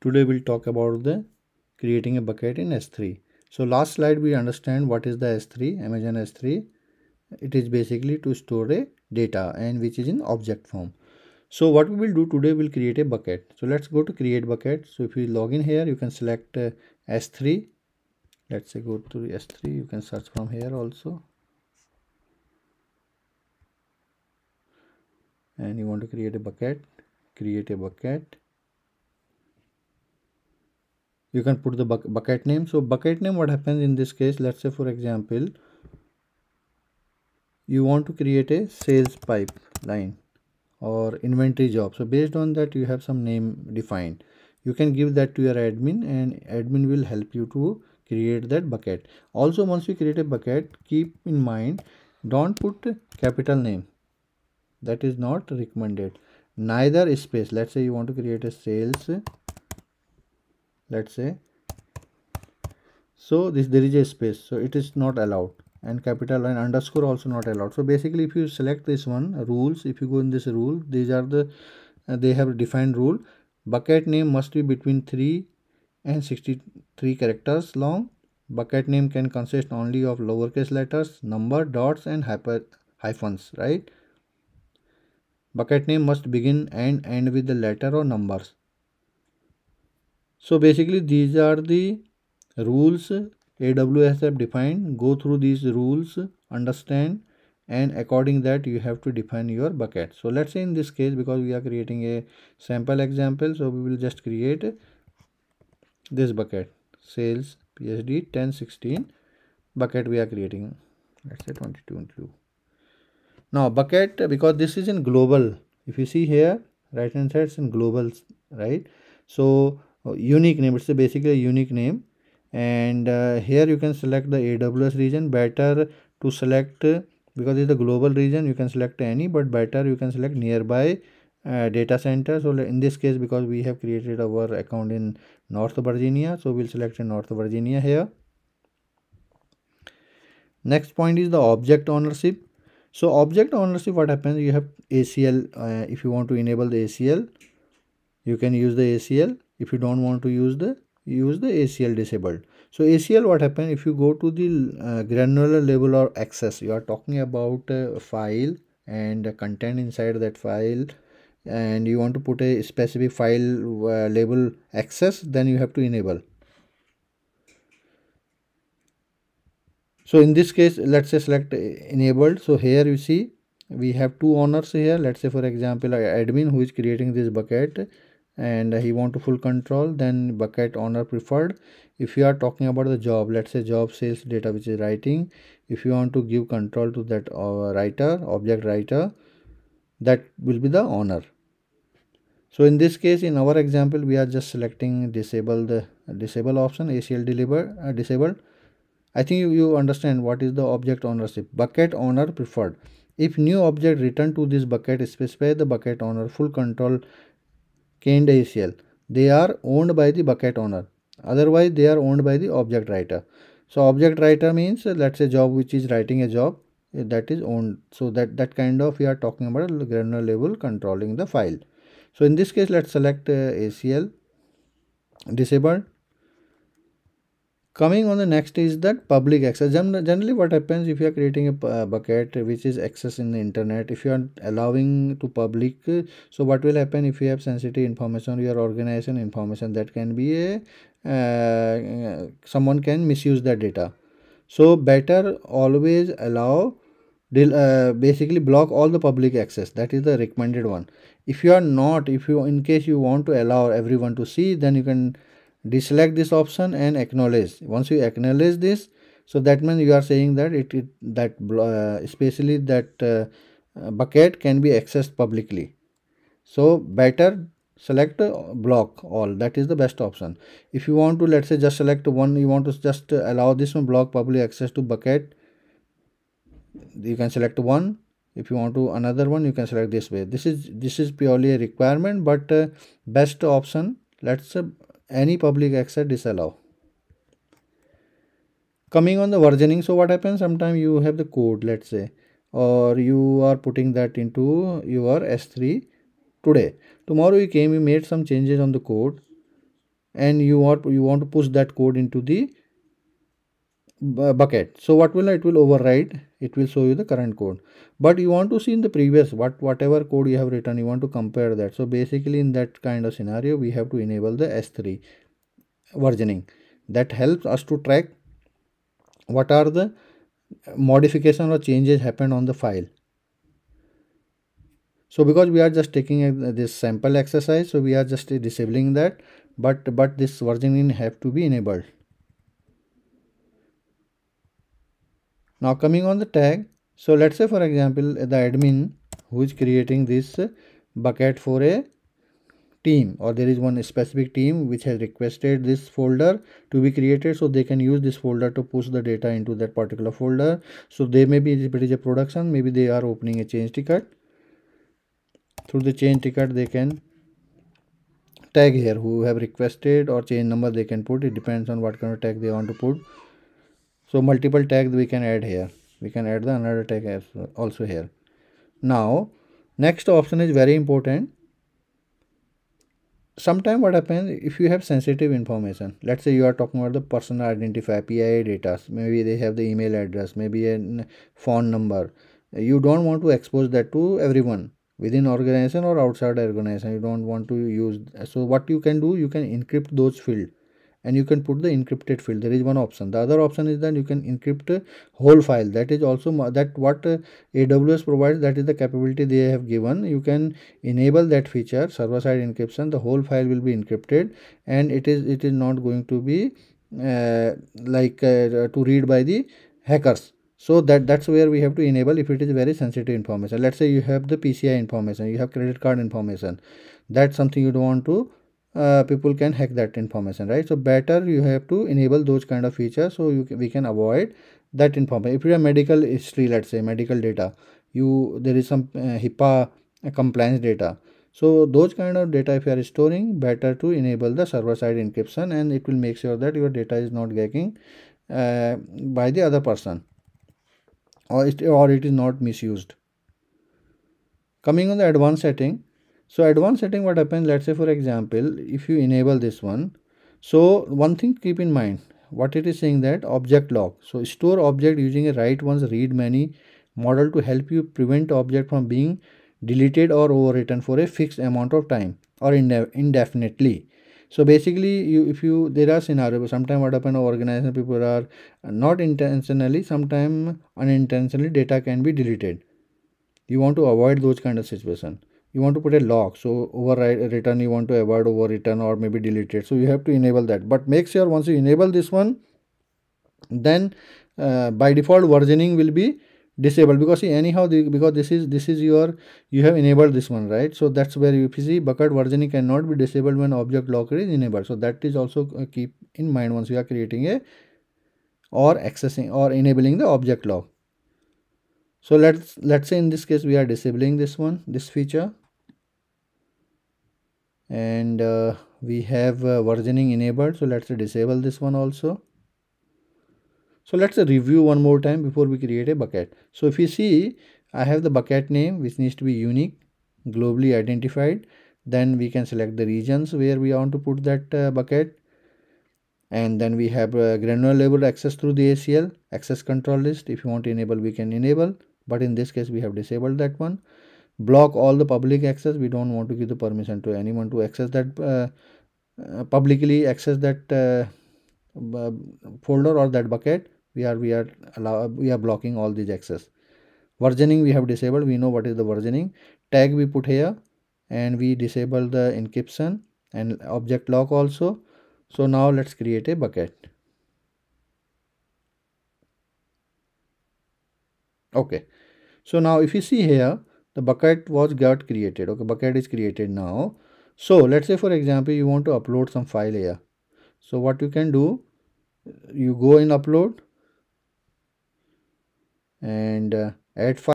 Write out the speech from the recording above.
today we'll talk about the creating a bucket in s3 so last slide we understand what is the s3 amazon s3 it is basically to store a data and which is in object form. So what we will do today we'll create a bucket. So let's go to create bucket. So if you log in here you can select uh, s3 let's say go to s3 you can search from here also. And you want to create a bucket create a bucket you can put the bucket name. So bucket name what happens in this case let's say for example you want to create a sales pipeline or inventory job. So based on that you have some name defined. You can give that to your admin and admin will help you to create that bucket. Also once you create a bucket keep in mind don't put capital name. That is not recommended. Neither space. Let's say you want to create a sales let's say. So this there is a space. So it is not allowed. And capital and underscore also not allowed. So basically if you select this one rules if you go in this rule these are the uh, they have defined rule. Bucket name must be between 3 and 63 characters long. Bucket name can consist only of lowercase letters number dots and hyper hyphens right? Bucket name must begin and end with the letter or numbers so basically these are the rules aws have defined. Go through these rules understand and according that you have to define your bucket. So let's say in this case because we are creating a sample example so we will just create this bucket. Sales psd 1016 bucket we are creating. Let's say 22 22 now bucket because this is in global. If you see here right hand side it's in global right? So uh, unique name. It's a basically a unique name. And uh, here you can select the aws region. Better to select because it's the global region you can select any but better you can select nearby uh, data center so in this case because we have created our account in north virginia so we'll select in north virginia here. Next point is the object ownership. So object ownership what happens? You have acl uh, if you want to enable the acl you can use the acl if you don't want to use the use the acl disabled. So acl what happens if you go to the uh, granular level or access you are talking about a file and content inside that file and you want to put a specific file uh, label access then you have to enable. So in this case let's say select enabled. So here you see we have two owners here. Let's say for example admin who is creating this bucket and he want to full control then bucket owner preferred. If you are talking about the job let's say job sales data which is writing if you want to give control to that uh, writer object writer that will be the owner. So in this case in our example we are just selecting disable the disable option acl deliver uh, disabled. I think you, you understand what is the object ownership bucket owner preferred. If new object return to this bucket specify the bucket owner full control canned ACL. They are owned by the bucket owner. Otherwise, they are owned by the object writer. So object writer means let's say job which is writing a job uh, that is owned. So that that kind of we are talking about granular level controlling the file. So in this case, let's select uh, ACL disabled coming on the next is that public access. Generally what happens if you are creating a uh, bucket which is access in the internet if you are allowing to public so what will happen if you have sensitive information your organization information that can be a uh, someone can misuse that data. So better always allow uh, basically block all the public access. That is the recommended one. If you are not if you in case you want to allow everyone to see then you can deselect this option and acknowledge. Once you acknowledge this so that means you are saying that it, it that uh, especially that uh, bucket can be accessed publicly. So better select block all. That is the best option. If you want to let's say just select one you want to just allow this one block public access to bucket you can select one. If you want to another one you can select this way. This is this is purely a requirement but uh, best option let's uh, any public access disallow. Coming on the versioning so what happens? Sometimes you have the code let's say or you are putting that into your s3 today. Tomorrow you came you made some changes on the code and you want you want to push that code into the bucket. So what will it will override it will show you the current code. But you want to see in the previous what whatever code you have written you want to compare that. So basically in that kind of scenario we have to enable the s3 versioning. That helps us to track what are the modification or changes happened on the file. So because we are just taking this sample exercise so we are just disabling that but but this versioning have to be enabled now coming on the tag so let's say for example the admin who is creating this bucket for a team or there is one specific team which has requested this folder to be created so they can use this folder to push the data into that particular folder. So they may be it is a production maybe they are opening a change ticket. Through the change ticket they can tag here who have requested or change number they can put. It depends on what kind of tag they want to put so multiple tags we can add here. We can add the another tag also here. Now next option is very important. Sometimes what happens if you have sensitive information let's say you are talking about the personal identifier PII data maybe they have the email address maybe a phone number. You don't want to expose that to everyone within organization or outside organization. You don't want to use so what you can do you can encrypt those field and you can put the encrypted field. There is one option. The other option is that you can encrypt whole file. That is also that what uh, aws provides that is the capability they have given. You can enable that feature server side encryption. The whole file will be encrypted and it is it is not going to be uh, like uh, to read by the hackers. So that that's where we have to enable if it is very sensitive information. Let's say you have the pci information you have credit card information. That's something you don't want to uh, people can hack that information right? So better you have to enable those kind of features so you we can avoid that information. If you have medical history let's say medical data you there is some uh, hipaa compliance data. So those kind of data if you are storing better to enable the server side encryption and it will make sure that your data is not getting uh, by the other person. Or it, or it is not misused. Coming on the advanced setting so advanced setting what happens let's say for example if you enable this one so one thing keep in mind what it is saying that object lock so store object using a write once read many model to help you prevent object from being deleted or overwritten for a fixed amount of time or indefinitely. So basically you if you there are scenarios sometimes what happen organization people are not intentionally sometimes unintentionally data can be deleted. You want to avoid those kind of situation you want to put a lock. So override return you want to avoid over return or maybe delete it. So you have to enable that. But make sure once you enable this one then uh, by default versioning will be disabled. Because see anyhow the, because this is this is your you have enabled this one right? So that's where you see bucket versioning cannot be disabled when object locker is enabled. So that is also uh, keep in mind once you are creating a or accessing or enabling the object lock so let's let's say in this case we are disabling this one this feature and uh, we have uh, versioning enabled so let's disable this one also so let's review one more time before we create a bucket. So if you see, I have the bucket name which needs to be unique, globally identified. Then we can select the regions where we want to put that uh, bucket. And then we have uh, granular level access through the ACL, access control list. If you want to enable, we can enable. But in this case, we have disabled that one. Block all the public access. We don't want to give the permission to anyone to access that, uh, uh publicly access that uh, folder or that bucket. We are we are allow we are blocking all these access. Versioning we have disabled. We know what is the versioning. Tag we put here and we disable the encryption and object lock also. So now let's create a bucket. Okay so now if you see here the bucket was got created. Okay bucket is created now. So let's say for example you want to upload some file here. So what you can do you go in upload and uh, add file